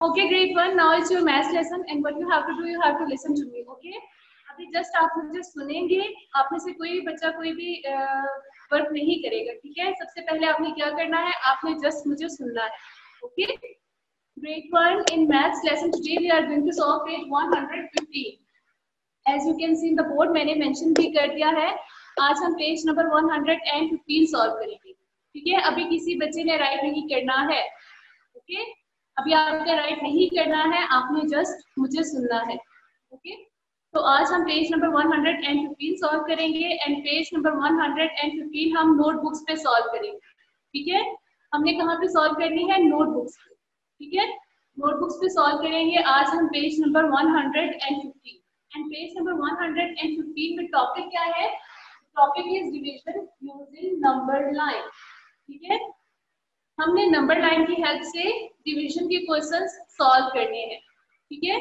Okay, grade one. Now it's your math lesson, and what you have to do, you have to listen to me. Okay. अभी just आप मुझे सुनेंगे आप में से कोई भी बच्चा कोई भी वर्क नहीं करेगा ठीक है सबसे पहले आपने क्या करना है आपने जस्ट मुझे सुनना है okay grade one in maths lesson today we are going to solve page 115 as you can see in the board मैंने मेंशन भी कर दिया है आज हम पेज नंबर 115 सॉल्व करेंगे ठीक है अभी किसी बच्चे ने राइट नहीं करना है ओके okay? अभी आपका राइट नहीं करना है, आपने जस्ट मुझे सुनना है ओके तो आज हम पेज नंबर 115 सॉल्व करेंगे एंड पेज नंबर 115 हम नोटबुक्स पे सॉल्व करेंगे, ठीक है? हमने कहाँ पे सॉल्व करनी है? नोटबुक्स पे, ठीक है? नोटबुक्स पे सॉल्व करेंगे, आज हम page number 115 and page number 115 में टॉपिक क्या है? Topic is division using number line ठीक है? हमने नंबर लाइन की हेल्प से डिवीज़न के क्वेश्चन सॉल्व करने हैं, ठीक है?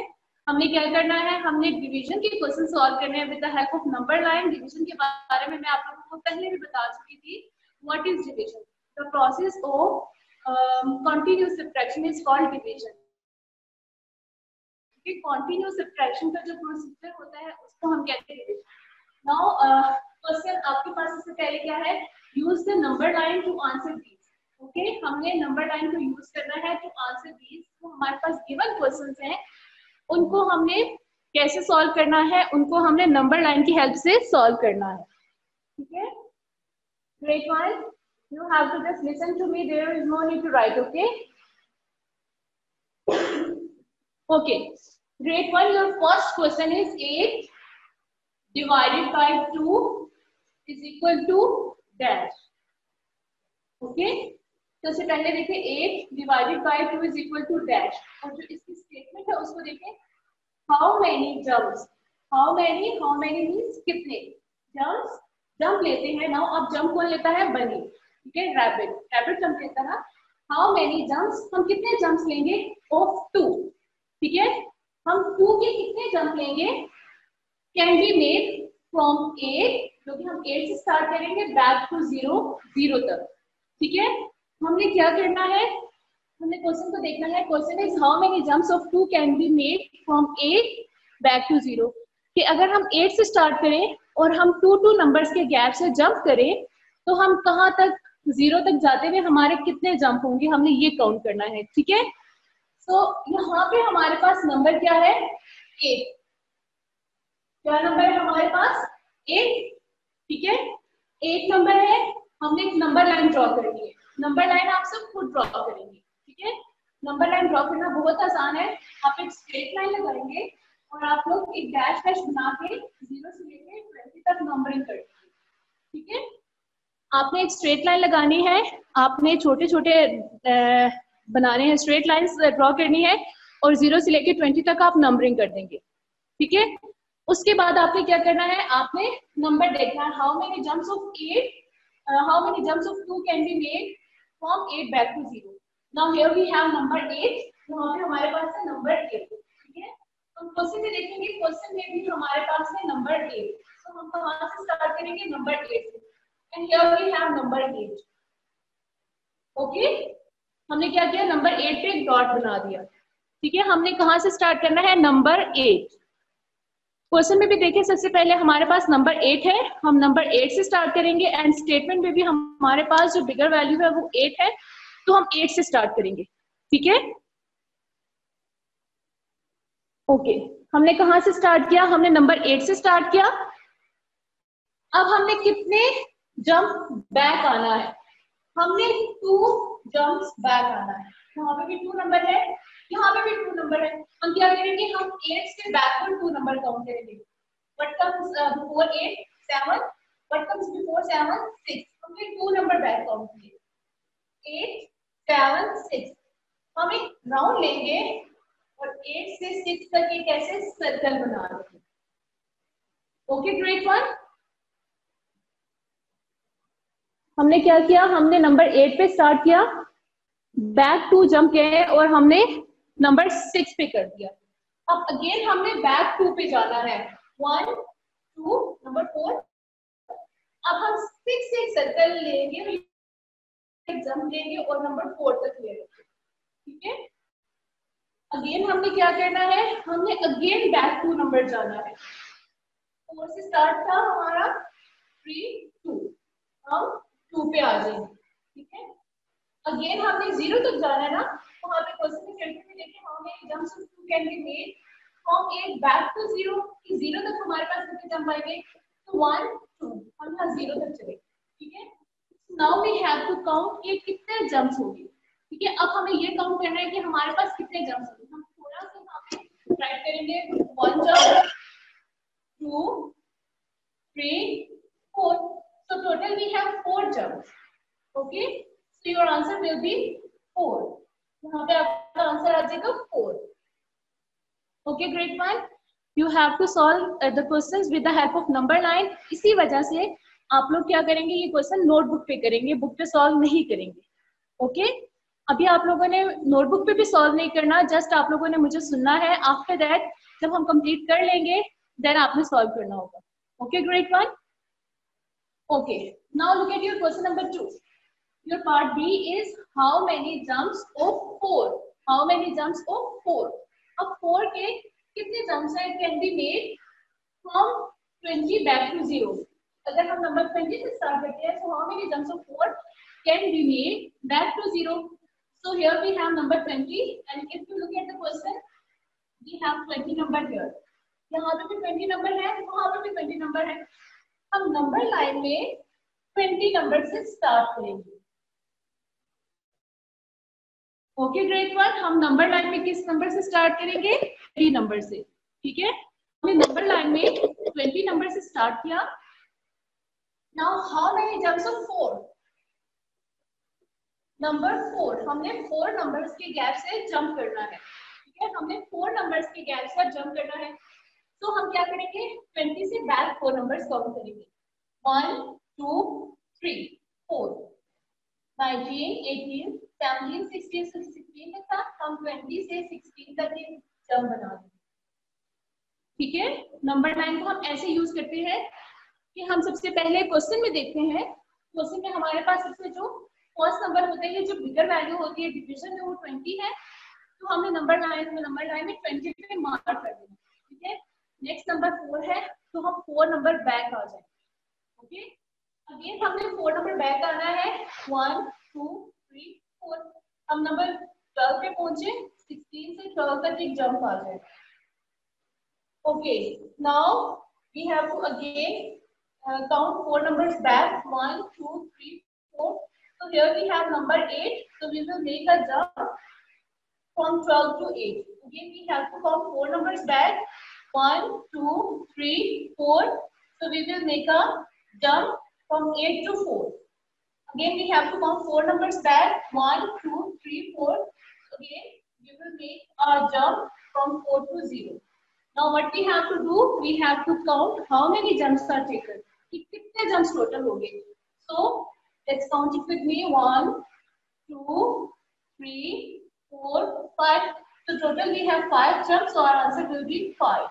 हमने क्या करना है? हमने डिवीज़न के क्वेश्चन सॉल्व करने हैं। With the help of number line division के बारे में मैं आप लोगों को पहले भी बता चुकी थी what is division the process of continuous subtraction is called division continuous subtraction का जो प्रोसीजर होता है, उसको हम कहते हैं डिवीज़न नाउ क्वेश्चन आपके पास इससे पहले क्या है? Use the number line to answer these okay? हमने नंबर लाइन को यूज़ करना है तो आंसर बीस हमारे पास गिवन क्वेश्चन है, उनको हमने कैसे सॉल्व करना है? उनको हमने नंबर लाइन की हेल्प से सॉल्व करना है। ठीक है? Great one you have to just listen to me there is no need to write okay okay great one your first question is eight divided by two is equal to dash okay तो पहले देखें eight divided by two is equal to dash और जो इसकी statement है, उसको देखें how many jumps how many how many means कितने? जम्प्स जंप लेते हैं नाउ अब जंप कौन लेता है? बनी। ठीक है? रैबिट रैबिट जंप लेता है हाउ मेनी जंप्स हम कितने जंप्स लेंगे? ऑफ़ टू ठीक है? हम टू के कितने जम्प लेंगे? Can be made from eight क्योंकि हम एट से स्टार्ट करेंगे बैक टू ज़ीरो ज़ीरो तक। ठीक है? हमने क्या करना है? हमने क्वेश्चन को देखना है। Question is how many jumps of two can be made from eight back to zero कि अगर हम एट से स्टार्ट करें और हम टू टू नंबर्स के गैप से जंप करें तो हम कहाँ तक ज़ीरो तक जाते हुए हमारे कितने जंप होंगे? हमने ये काउंट करना है, ठीक है? सो यहाँ पे हमारे पास नंबर क्या है? एट क्या नंबर है हमारे पास? एट ठीक है? एट नंबर है। हमने एक नंबर लाइन ड्रॉ करनी है। नंबर लाइन आप सब खुद ड्रॉ करेंगे, ठीक है? नंबर लाइन ड्रॉ करना बहुत आसान है। आप एक स्ट्रेट लाइन लगाएँगे और आप लोग एक डैश डैश बना के ज़ीरो से लेके ट्वेंटी तक नंबरिंग कर ठीक है? आपने एक स्ट्रेट लाइन लगानी है। आपने छोटे छोटे बनाने हैं स्ट्रेट लाइन ड्रॉ करनी है और ज़ीरो से लेके ट्वेंटी तक आप नंबरिंग कर देंगे, ठीक है? उसके बाद आपने क्या करना है? आपने नंबर देखना है। How many jumps of eight how many jumps of two can be made from 8 back to 0. Now, here we have number 8. यहाँ पे हमारे पास है number 8. ठीक है हम क्वेश्चन में देखेंगे क्वेश्चन में भी हमारे पास है number 8. तो हम कहाँ से स्टार्ट करेंगे number 8 से. And here we have number 8. Okay हमने क्या किया नंबर 8 पे एक डॉट बना दिया ठीक है हमने कहाँ से स्टार्ट करना है नंबर 8 क्वेश्चन में भी देखिए, सबसे पहले हमारे पास नंबर एट है। हम नंबर एट से स्टार्ट करेंगे एंड स्टेटमेंट में भी हमारे पास जो बिगर वैल्यू है वो एट है। तो हम एट से स्टार्ट करेंगे। ठीक है? ओके हमने कहा से स्टार्ट किया? हमने नंबर एट से स्टार्ट किया। अब हमने कितने जंप बैक आना है? हमने टू जंप्स बैक आना है। वहाँ पे भी टू नंबर है, यहाँ पे भी टू नंबर है। हम क्या करेंगे, हम एट से बैकवर्ड टू नंबर काउंट करेंगे। What comes before eight seven what comes before seven six हमने टू नंबर बैक काउंट किए। एट सेवन सिक्स हम एक राउंड लेंगे और एट से सिक्स तक एक ऐसे सर्कल बना देंगे ओके ग्रेट वन हमने क्या किया? हमने नंबर एट पे स्टार्ट किया। बैक टू जंप किए और हमने नंबर सिक्स पे कर दिया। अब अगेन हमने बैक टू पे जाना है। वन टू नंबर फोर अब हम सिक्स से सर्कल लेंगे जंप लेंगे और नंबर फोर तक ले लेंगे। ठीक है? अगेन हमने क्या करना है? हमने अगेन बैक टू नंबर जाना है। फोर से स्टार्ट था हमारा। थ्री टू हम टू पे आ जाएँगे। ठीक है? अगेन हमने ज़ीरो तक जाना है ना वहाँ पे क्वेश्चन में चलते हुए देखें how many jumps of two can be made from a back to zero कि ज़ीरो तक हमारे पास कितने जंप आएँगे? तो वन टू हम यहाँ ज़ीरो तक चले। ठीक है? Now we have to count कि कितने जंप्स होंगे। ठीक है? अब हमें ये काउंट करना है कि हमारे पास कितने जंप्स होंगे। हम थोड़ा सा यहाँ पे ट्राई करेंगे। One jump two three four so total we have four jumps okay? So your answer will be four. यहाँ पे आपका आंसर आ जाएगा four okay great one you have to solve the questions with the help of number line इसी वजह से आप लोग क्या करेंगे, ये क्वेश्चन नोटबुक पे करेंगे बुक पे सॉल्व नहीं करेंगे. Okay okay? अभी आप लोगों ने नोटबुक पे भी सॉल्व नहीं करना जस्ट आप लोगों ने मुझे सुनना है. आफ्टर दैट जब हम कंप्लीट कर लेंगे देन आपने सॉल्व करना होगा. Okay great one okay now look at your question number two your part B is how many jumps of four. How many jumps of four? अब four के कितने jumps हैं can be made from 20 back to zero. अगर हम number 20 से start करते हैं, so how many jumps of four can be made back to zero? So here we have number 20, and if you look at the question, we have 20 number here. यहाँ पे भी 20 number है, वहाँ पे भी 20 number है. हम number line में 20 number से start करेंगे. ओके ग्रेट वन हम नंबर लाइन में किस नंबर से स्टार्ट करेंगे? ट्वेंटी नंबर से. ठीक है? हमने नंबर लाइन में ट्वेंटी नंबर से स्टार्ट किया. Now how many jumps of four number four हमने फोर नंबर्स के गैप से जंप करना है. ठीक है? हमने फोर नंबर्स के गैप से जंप करना है. तो हम क्या करेंगे? ट्वेंटी से बैक फोर नंबर्स काउंट करेंगे. One two three four nineteen eighteen seventeen sixteen sixteen के साथ, हम ट्वेंटी से सिक्सटीन तक एक जम बना देंगे ठीक है? नंबर नाइन को हम ऐसे यूज़ करते हैं कि हम सबसे पहले क्वेश्चन में देखते हैं। क्वेश्चन में हमारे पास सबसे जो फ़र्स्ट नंबर होता है जो बिगर वैल्यू होती है डिविजन में वो ट्वेंटी है तो हमने नंबर लाइन में नंबर लाइन में ट्वेंटी पे मार्क कर देना ठीक है? नेक्स्ट नंबर फोर है तो हम फोर नंबर बैक आ जाए ओके अगेन हमने फोर नंबर बैक आना है। वन टू थ्री हम नंबर ट्वेल्व पे पहुँचे सिक्सटीन से ट्वेल्व तक एक जंप आ जाए okay now we have to again count four number back one two three four so here we have number eight so we will make a jump from twelve to eight again we have to count four number back one two three four so we will make a jump from eight to four Again, we have to count four numbers back. One, two, three, four. Again, we will make a jump from four to zero. Now, what we have to do? We have to count how many jumps are taken. कितने jumps total होंगे? So, let's count it with me. One, two, three, four, five. So total we have five jumps. So our answer will be five.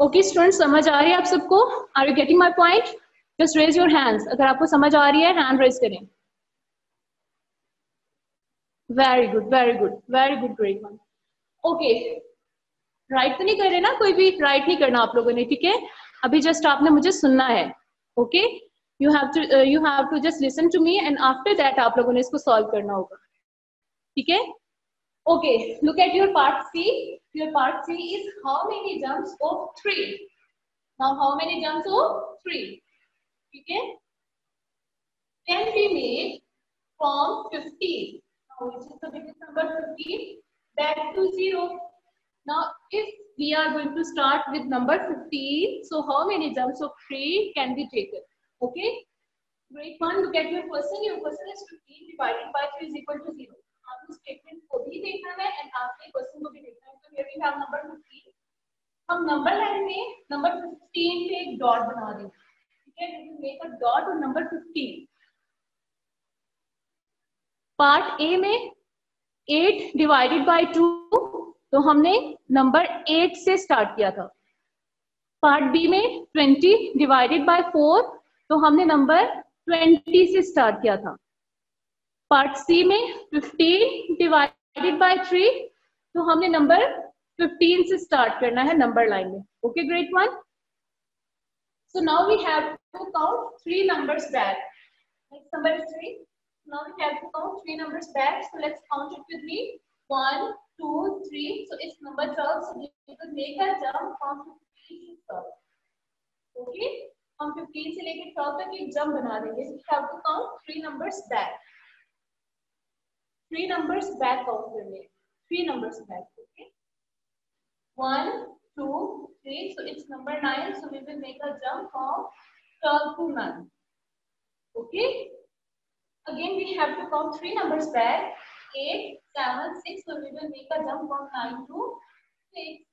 Okay, students, समझ आ रही है आप सबको? Are you getting my point? Just raise your hands अगर आपको समझ आ रही है हैंड रेज करें. Very good very good very good great one okay right तो नहीं कर रहे ना? कोई भी राइट नहीं करना आप लोगों ने, ठीक है? अभी जस्ट आपने मुझे सुनना है okay you have to you have to just listen to me and after that आप लोगों ने इसको सॉल्व करना होगा. ठीक है? Okay look at your part C your part C is how many jumps of three now how many jumps of three ठीक है can be made from 15 now which is the biggest number 15 back to 0 now if we are going to start with number 15 so how many jumps of 3 can be taken okay great one look at your question your question is 15 divided by 3 is equal to 0 आपको statement को भी देखना है and आपके question को भी देखना है तो हियर वी हैव नंबर 15 हम नंबर लाइन में नंबर 15 पे एक डॉट बना देंगे we will make a dot on number 15 part A में 8 डिवाइडेड बाय 2 तो हमने नंबर 8 से स्टार्ट किया था। पार्ट बी में 20 डिवाइडेड बाय 4 तो हमने नंबर 20 से स्टार्ट किया था। पार्ट सी में 15 डिवाइडेड बाय 3 तो हमने नंबर 15 से स्टार्ट करना है नंबर लाइन में। Okay great one so now we have to count three numbers back next number is three now we have to count three numbers back so let's count it with me one two three so it's number 12 so we will make a jump from 15 to 12 okay हम 15 से लेकर 12 तक एक jump बना देंगे so we have to count three numbers back three numbers back count करने three numbers back okay one two three so it's number nine so we will make a jump from 12 to 9 okay Again, we have to count three numbers back. 8, 7, 6. So we will make a jump from 9 to 6.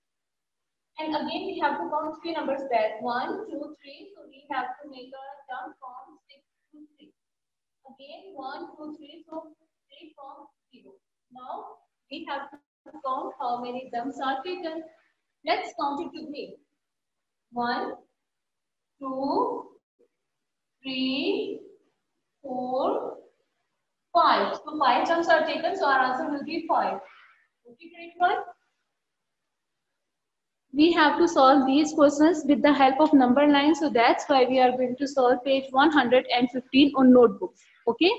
And again, we have to count three numbers back. 1, 2, 3. So we have to make a jump from 6 to 3. Again, 1, 2, 3. So 3 from 0. Now, we have to count how many jumps are taken. Let's count it with me. 1, 2, 3, 4, 5. So 5 jumps are taken, so our answer will be 5. Okay, great one. We have to solve these questions with the help of number line. So that's why we are going to solve page 115 on notebooks. Okay.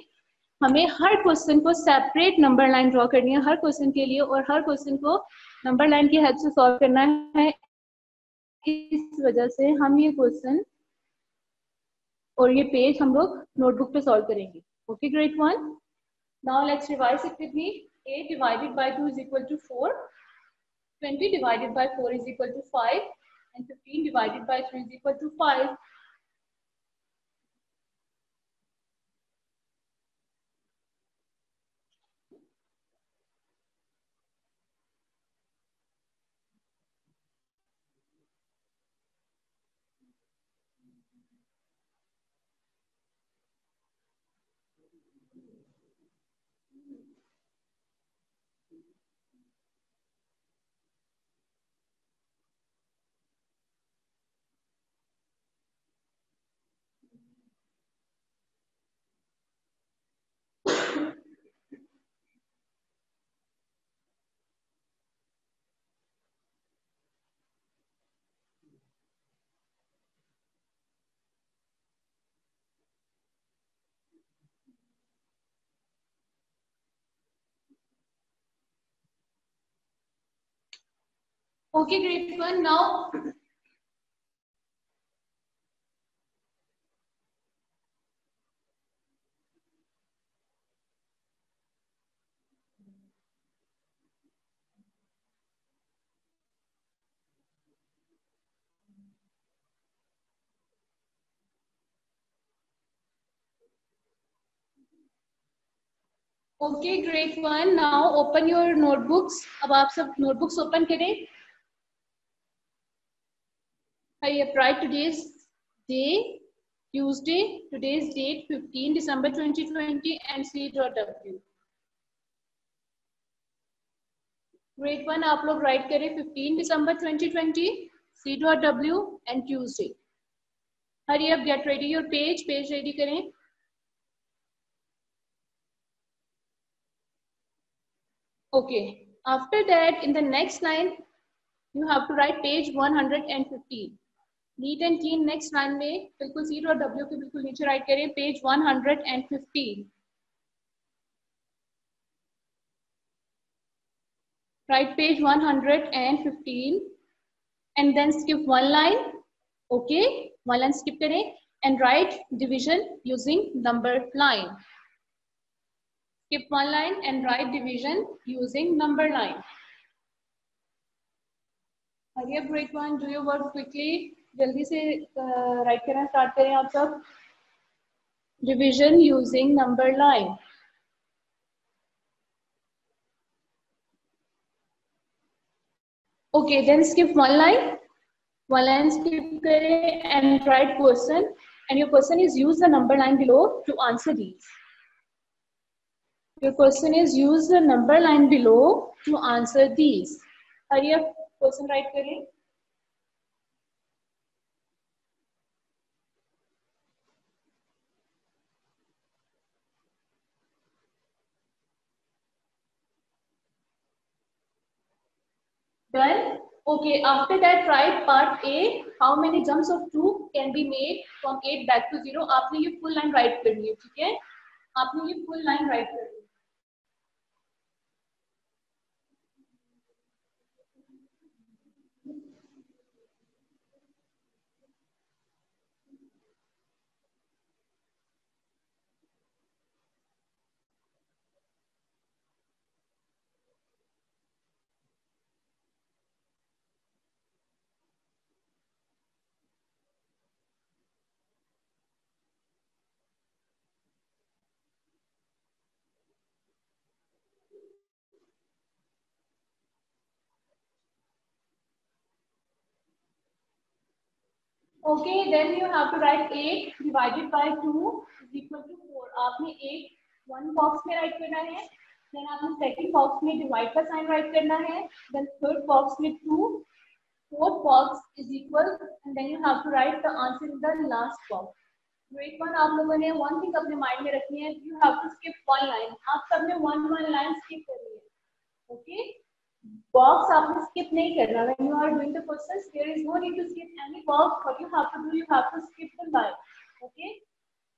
हमें हर question को separate number line draw करनी है हर question के लिए और हर क्वेश्चन को नंबर लाइन की हेल्प से सॉल्व करना है इस वजह से हम ये क्वेश्चन और ये पेज हम लोग नोटबुक पे सॉल्व करेंगे okay great one Now let's revise it with me. 8 divided by 2 is equal to 4. 20 divided by 4 is equal to 5. And 15 divided by 3 is equal to 5. Okay, great one. Now, okay, great one. Now open your notebooks. अब आप सब notebooks open करें. I write today's day, Tuesday, today's date 15 December 2020 and C.W. Grade 1 आप लोग write करें 15 December 2020, C.W and Tuesday. Hurry up, get ready your page, page ready करें. Okay, after that in the next line, you have to write page 115. Neat and clean next line में, बिल्कुल zero और W के बिल्कुल नीचे write करें page 115 write page 115 and then skip one line okay one line skip करें and write division using number line skip one line and write division using number line. Hurry up grade one, do your work quickly. जल्दी से right करना start करें आप सब. Revision using number line okay then skip one line one line skip करें and write question and your question is use the number line below to answer these Your question is use the number line below to answer these. Hurry up, question करें. Done. Okay, after that try part A. How many jumps of 2 can be made from 8 back to 0? आपने ये full line write करनी है, ठीक है? आपने ये full line write करनी है. Okay, then you have to write 8 divided by 2 is equal to 4. आपने 8 one box में write करना है then आपने second box में divide का sign write करना है then third box में 2 fourth box is equal and then you have to write the answer in the last box. Grade one आप लोगों ने one thing अपने mind में रखनी है you have to skip one line. आप सबने one one line skip करनी है. Okay? Box आपने skip नहीं करना when you are doing the questions there is no need to skip any box what you have to do you have to skip the line okay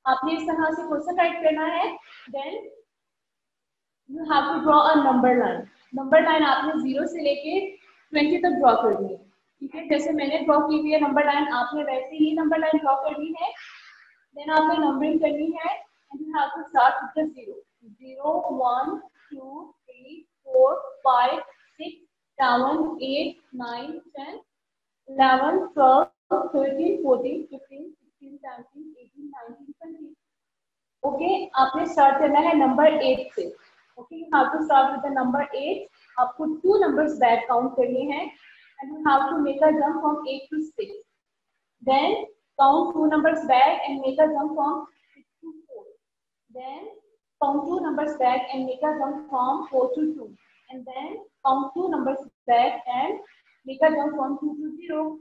आपने इस तरह से question write करना है then you have to draw a number line number line आपने zero से लेके 20 तक ड्रॉ करनी है ठीक है जैसे मैंने ड्रॉ की हुई है नंबर लाइन आपने वैसे ही नंबर लाइन ड्रॉ करनी है देन आपने नंबरिंग करनी है and you have to start with the zero zero one two three four five seven, eight, nine, ten, eleven, twelve, thirteen, fourteen, fifteen, sixteen, seventeen, eighteen, nineteen, twenty. Okay, आपने start करना है number eight से। Okay you have to start with the number eight आपको two numbers back count करने हैं। And you have to make a jump from eight to six then count two numbers back and make a jump from six to four then count two numbers back and make a jump from four to two and then count two numbers back and make a jump from 2 to 0.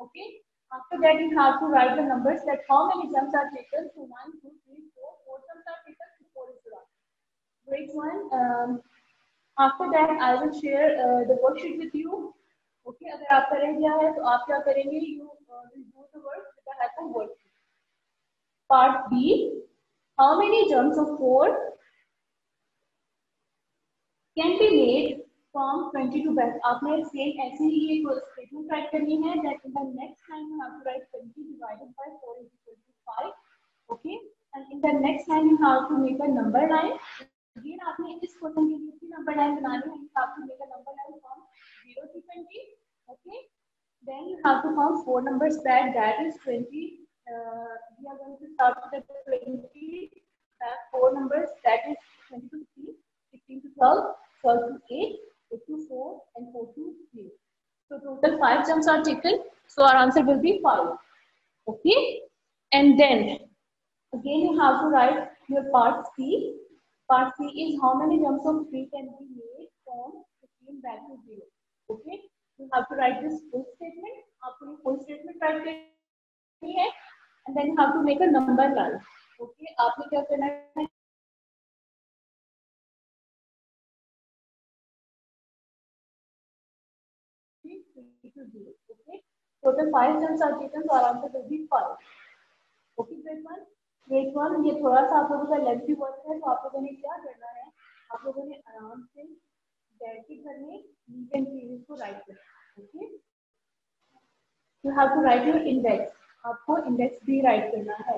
Okay. After that, you have to write the numbers that how many jumps are taken. So 1, 2, 3, 4, 4 jumps are taken. So 4 is the one. Great one. Um, after that, I will share uh, the worksheet with you. Okay. अगर आपका रह गया है तो आप क्या करेंगे? You uh, will do the work with the help of worksheet. Part B. How many jumps of 4 can be made from 20 to back. आपने सेम ऐसे ही ये स्टेटमेंट राइट करनी है that in the next line you have to write 20 divided by 4 is equal to 5. Okay. And in the next line you have to make a number line. Again आपने इस question के लिए भी number line बनानी है. You have to make a number line from 0 to 20. Okay. Then you have to count four numbers back. That is 20. total 5 jumps are taken. So our answer will be 5. Okay. And then again you have to write your part C. Part C is how many jumps of 3 can be made from 15 back to 0. Okay. You have to write this full statement. आपको ये full statement write करनी है. And then you have to make a number line. Okay. आपने क्या करना है? To zero. Okay. Total five jumps are taken, so our answer will be five. Okay, grade one. Grade one ये थोड़ा सा आप लोगों का लेंथी वर्क है, तो आप लोगों ने क्या करना है? आप लोगों ने आराम से बैठ के घर में नीचे सीरीज़ को राइट करना okay you have to write your index आपको इंडेक्स भी राइट करना है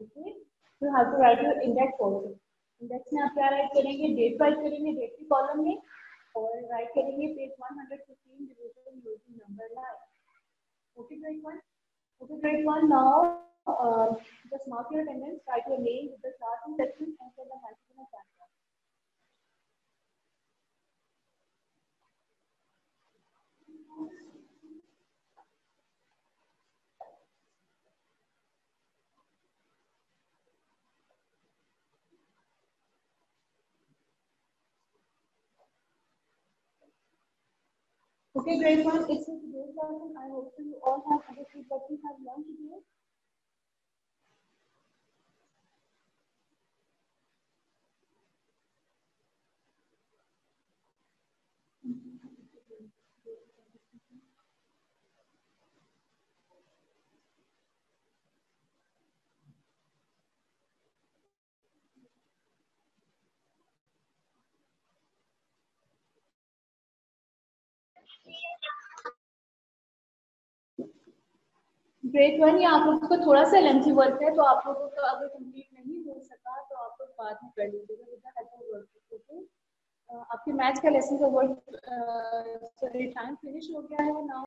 okay you have to write your index also index में आप क्या राइट करेंगे डेट राइट करेंगे डेट के कॉलम में और राइट करेंगे page 115 grade 1 now, uh, just mark your attendance, try to remain with the class in session Okay, grade one, it's a today's lesson. I hope you all have understood what we have learned today. Great one या आप लोगों का थोड़ा सा lengthy work है तो आप लोगों का अगर कंप्लीट नहीं हो सका तो आप लोग बाद में कर लीजिएगा आपके मैच का लेसन का वर्क टाइम फिनिश हो गया है नाउ